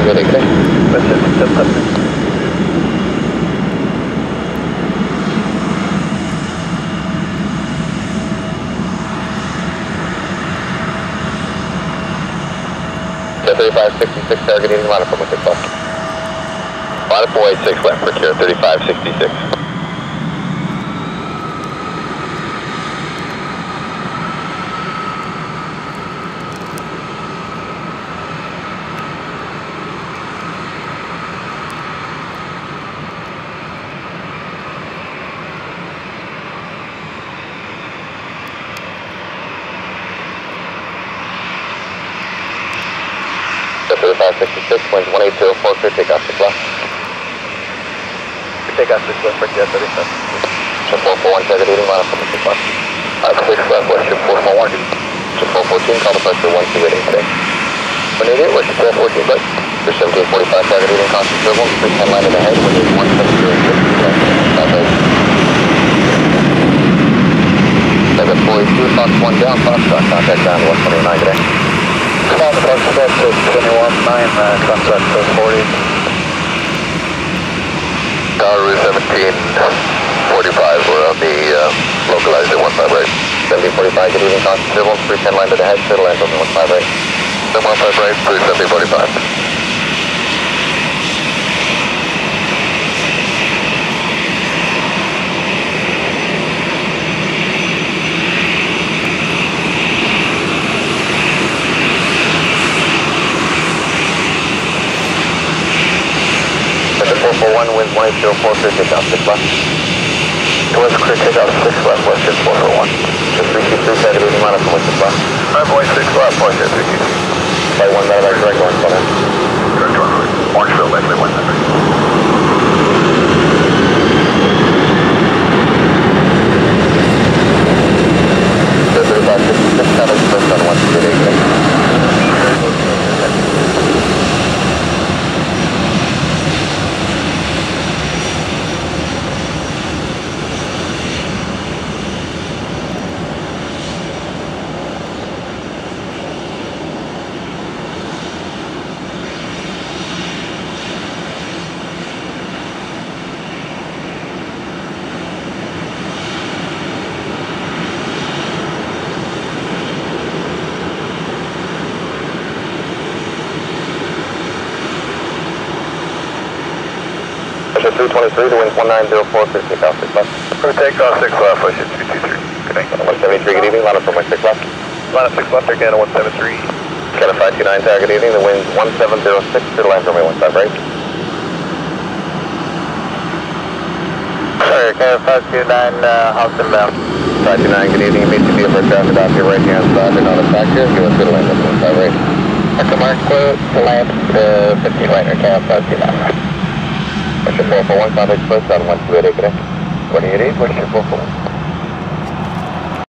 1288, good day. West 77 Left. Jet 3566, targeting line up from 6 left. Line up 486 left Oh for Kira 3566. Jet 3566, winds 1804, clear takeoff 6 left. Take out 6 left for Jet 35. Jet 441, targeting line up from 6 left. Line 6 left, west Jet 441. Jet 414, call the pressure 1288 today. 188, west Jet 414, but for 1745, targeting constant civil, 310 line in ahead, wind is 170, south eight. Seven forty-two, Fox one down, Foxtrot, contact down, one twenty-nine today. Contact 219. uh, contact 40. Tower route 17, 45, we're on the uh, localized at 15 right. 1745, good evening, Constable, 310 line to the head, shuttle land on 15 right. 715 right, 37045. wind 104 for takeoff 6 left. Towards clear takeoff 6 left, left shift 441. Side of 80 minus 1 6 left. 5.6 left, point 323. Flight 1 medevac direct, going 7. Jet three twenty-three, the wind's one nine zero four, clear takeoff, six left. Clear takeoff 6 left, West 223. Good night. One seventy-three, good evening, line up from six left. Line up 6 left, Air Canada 173. Got a five two nine, target evening, the wind's one seven zero six, clear line from one five right. Sorry, Air Canada 529, uh, house inbound. Five two nine, good evening, BCB for traffic off your right hand side, and on the back here, give us good line, one five right. Mark mark quote to land to 15 right or camp 529. Four one, contact express on one two eight eight, good day. Twenty eight eight, what's your four four one?